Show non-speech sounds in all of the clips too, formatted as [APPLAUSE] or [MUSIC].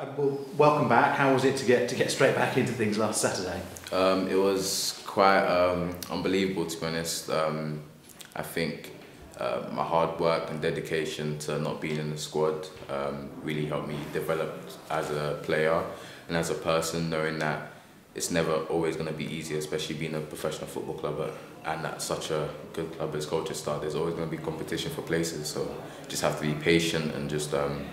Uh, well, welcome back. How was it to get to get straight back into things last Saturday? Um, it was quite um, unbelievable to be honest. Um, I think uh, my hard work and dedication to not being in the squad um, really helped me develop as a player and as a person, knowing that it's never always going to be easy, especially being a professional football club and at such a good club as Colchester. There's always going to be competition for places, so just have to be patient and just um,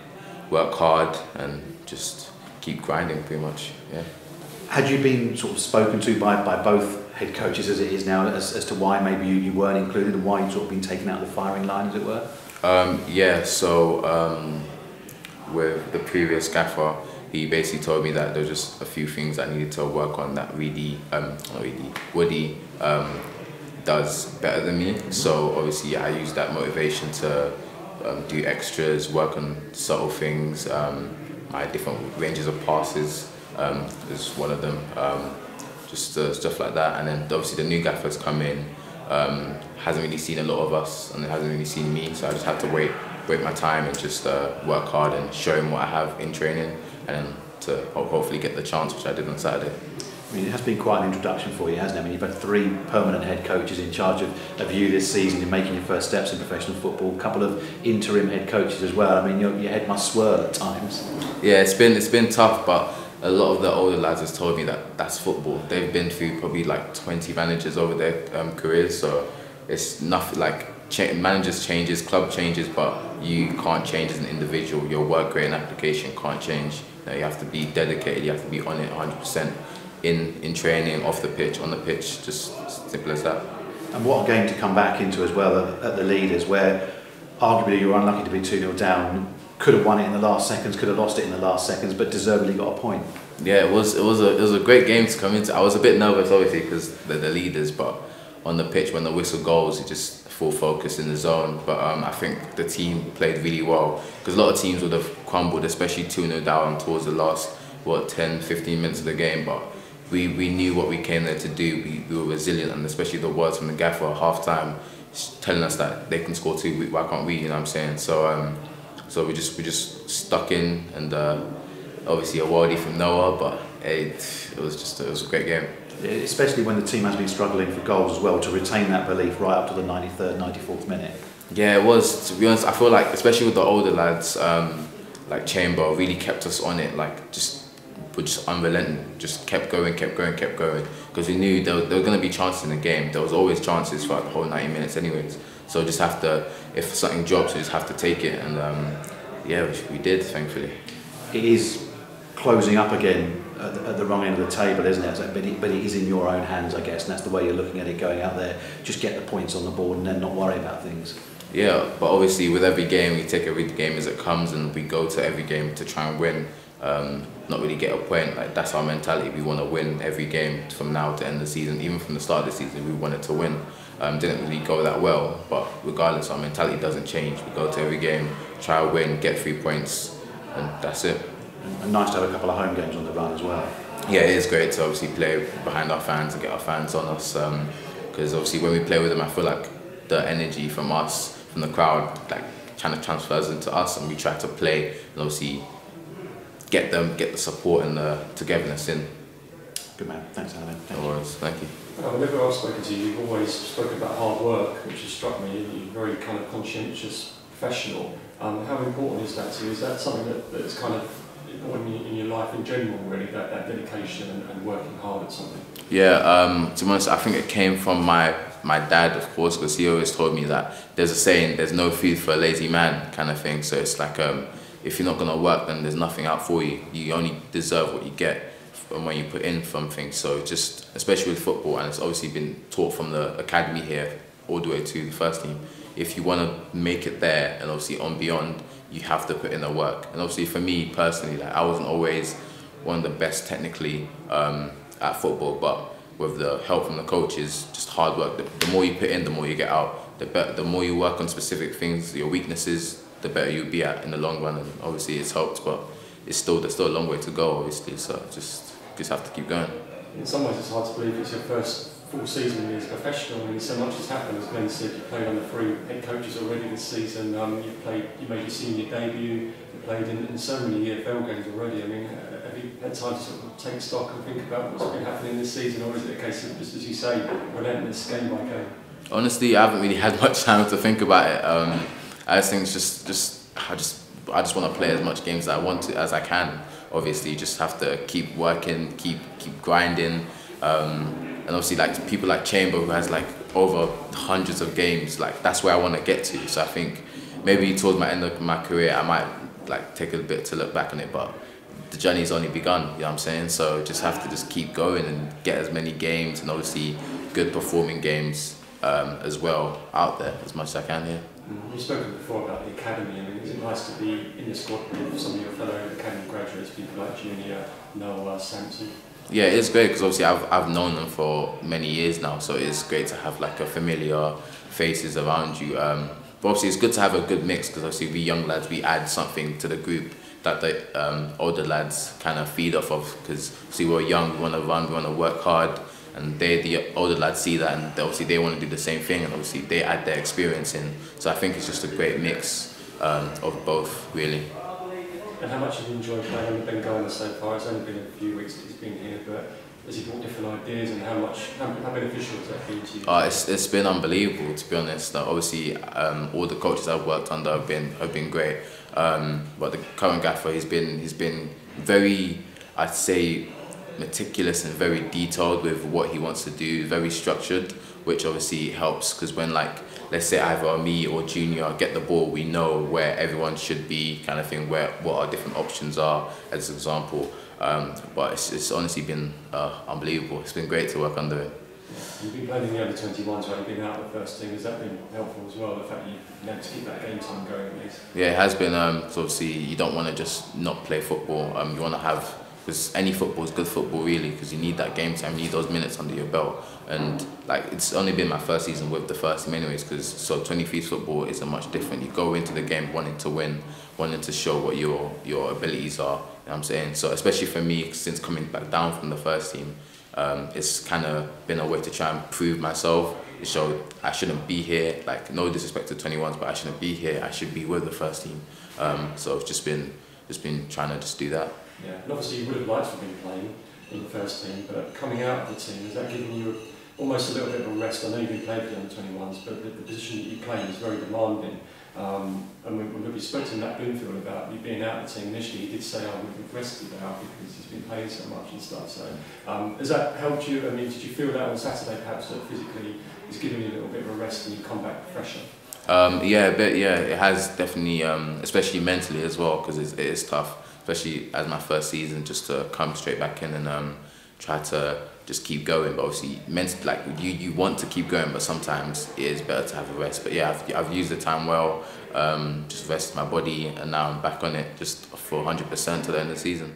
work hard and just keep grinding pretty much, yeah. Had you been sort of spoken to by, by both head coaches as it is now as, as to why maybe you, you weren't included and why you'd sort of been taken out of the firing line as it were? Um, yeah, so um, with the previous gaffer, he basically told me that there was just a few things I needed to work on that really, um, really, Woody um, does better than me. So obviously I used that motivation to um, do extras, work on subtle things, um, my different ranges of passes um, is one of them, um, just uh, stuff like that. And then obviously the new gaffer's come in, um, hasn't really seen a lot of us and hasn't really seen me, so I just had to wait, wait my time and just uh, work hard and show him what I have in training and to hopefully get the chance, which I did on Saturday. I mean, it has been quite an introduction for you, hasn't it? I mean, you've had three permanent head coaches in charge of, of you this season in making your first steps in professional football. A couple of interim head coaches as well. I mean, your, your head must swirl at times. Yeah, it's been it's been tough, but a lot of the older lads has told me that that's football. They've been through probably like 20 managers over their um, careers, so it's nothing like managers changes, club changes, but you can't change as an individual. Your work rate and application can't change. You, know, you have to be dedicated. You have to be on it 100 percent in, in training, off the pitch, on the pitch, just simple as that. And what a game to come back into as well at, at the leaders, where arguably you were unlucky to be 2 0 down, could have won it in the last seconds, could have lost it in the last seconds, but deservedly got a point. Yeah, it was it was a it was a great game to come into. I was a bit nervous, obviously, because they're the leaders, but on the pitch when the whistle goes, you just full focus in the zone. But um, I think the team played really well because a lot of teams would have crumbled, especially 2 0 down towards the last what 10, 15 minutes of the game. But we, we knew what we came there to do. We, we were resilient, and especially the words from the gaffer at half time telling us that they can score two, why can't we? You know what I'm saying? So um, so we just we just stuck in, and uh, obviously a worldie from Noah, but it, it was just it was a great game. Especially when the team has been struggling for goals as well, to retain that belief right up to the 93rd, 94th minute. Yeah, it was. To be honest, I feel like especially with the older lads, um, like Chamber, really kept us on it. Like just were just unrelenting, just kept going, kept going, kept going. Because we knew there, there were going to be chances in the game. There was always chances throughout the whole 90 minutes, anyways. So just have to, if something drops, we just have to take it. And um, yeah, we, we, did, thankfully. It is closing up again at the, at the wrong end of the table, isn't it? But it, but it is in your own hands, I guess, and that's the way you're looking at it going out there. Just get the points on the board and then not worry about things. Yeah, but obviously with every game, we take every game as it comes and we go to every game to try and win um, not really get a point. Like that's our mentality. We want to win every game from now to end of the season. Even from the start of the season, we wanted to win. Um, didn't really go that well, but regardless, our mentality doesn't change. We go to every game, try to win, get three points, and that's it. And nice to have a couple of home games on the run as well. Yeah, it is great to obviously play behind our fans and get our fans on us. Because um, obviously, when we play with them, I feel like the energy from us, from the crowd, like kind of transfers into us, and we try to play and obviously get them, get the support and the togetherness in. Good man. Thanks, Alan. Thank no worries. Thank you. Well, whenever I've spoken to you, you've always spoken about hard work, which has struck me. You're very kind of conscientious professional. Um, how important is that to you? Is that something that, that's kind of important in your life in general, really, that, that dedication and, and working hard at something? Yeah, um, to be honest, I think it came from my, my dad, of course, because he always told me that there's a saying, there's no food for a lazy man kind of thing. So it's like, um, if you're not going to work, then there's nothing out for you. You only deserve what you get from when you put in something. So just, especially with football, and it's obviously been taught from the academy here all the way to the first team. If you want to make it there and obviously on beyond, you have to put in the work. And obviously for me personally, like I wasn't always one of the best technically um, at football, but with the help from the coaches, just hard work. The, the more you put in, the more you get out. The the more you work on specific things, your weaknesses, the better you'll be at in the long run. And obviously it's helped, but it's still there's still a long way to go, obviously. So just just have to keep going. In some ways, it's hard to believe it's your first full season as a professional. I mean, so much has happened. As Glenn said, you played under three head coaches already this season. Um, you played, you made your senior debut. You played in, in so many EFL games already. I mean, have you had time to sort of take stock and think about what's been happening this season, or is it a case of just as you say, relentless game by game? Honestly, I haven't really had [LAUGHS] much time to think about it. Um, I just think it's just, just I just, I just want to play as much games as I want to as I can. Obviously, you just have to keep working, keep keep grinding, um, and obviously like people like Chamber who has like over hundreds of games. Like that's where I want to get to. So I think maybe towards my end of my career, I might like take a bit to look back on it, but the journey's only begun. You know what I'm saying? So just have to just keep going and get as many games and obviously good performing games um, as well out there as much as I can here. Mm, you've spoken before about the academy. I mean, is it nice to be in the squad with some of your fellow academy graduates, people like Junior, Noah, Samson? Yeah, it's great because obviously I've, I've known them for many years now, so it's great to have like a familiar faces around you. Um, but obviously it's good to have a good mix because obviously we young lads, we add something to the group that the um, older lads kind of feed off of because see we're young, we want to run, we want to work hard, and they the older lads see that and obviously they want to do the same thing and obviously they add their experience in. So I think it's just a great mix um, of both really. And how much have you enjoyed playing? Under Ben Garner so far. It's only been a few weeks that he's been here but has he brought different ideas and how much how, how beneficial has that been to you? Uh, it's, it's been unbelievable to be honest. Uh, obviously um, all the coaches I've worked under have been have been great. Um, but the current gaffer he's been he's been very I'd say meticulous and very detailed with what he wants to do, very structured, which obviously helps because when like let's say either me or Junior get the ball, we know where everyone should be, kind of thing, where what our different options are, as an example. Um, but it's, it's honestly been uh, unbelievable. It's been great to work under it. You've been playing in the under 21s where you've been out the first team. Has that been helpful as well? The fact that you've able to keep that game time going at least. Yeah, it has been. Um, so obviously, you don't want to just not play football. Um, you want to have because any football is good football really because you need that game time, you need those minutes under your belt. And like it's only been my first season with the first team anyways because so 23 football is a much different. You go into the game wanting to win, wanting to show what your your abilities are. You know what I'm saying? So especially for me since coming back down from the first team, um, it's kind of been a way to try and prove myself. Showed I shouldn't be here. Like no disrespect to 21s, but I shouldn't be here. I should be with the first team. Um, so it's just been just been trying to just do that. Yeah, and obviously you would have liked to have been playing in the first team, but coming out of the team, has that given you almost a little bit of a rest? I know you've been playing for the under 21s, but the, the position that you play is very demanding. Um, and when, when we spoke to Matt Bloomfield about you being out of the team initially, he did say, oh, we've rested out because he's been playing so much and stuff. So um, has that helped you? I mean, did you feel that on Saturday perhaps that physically it's given you a little bit of a rest and you come back fresher? Um, yeah, but yeah, it has definitely, um, especially mentally as well, because it is tough especially as my first season, just to come straight back in and um, try to just keep going. But obviously, meant like you, you want to keep going, but sometimes it is better to have a rest. But yeah, I've, I've used the time well, um, just rested my body, and now I'm back on it just for 100% to the end of the season.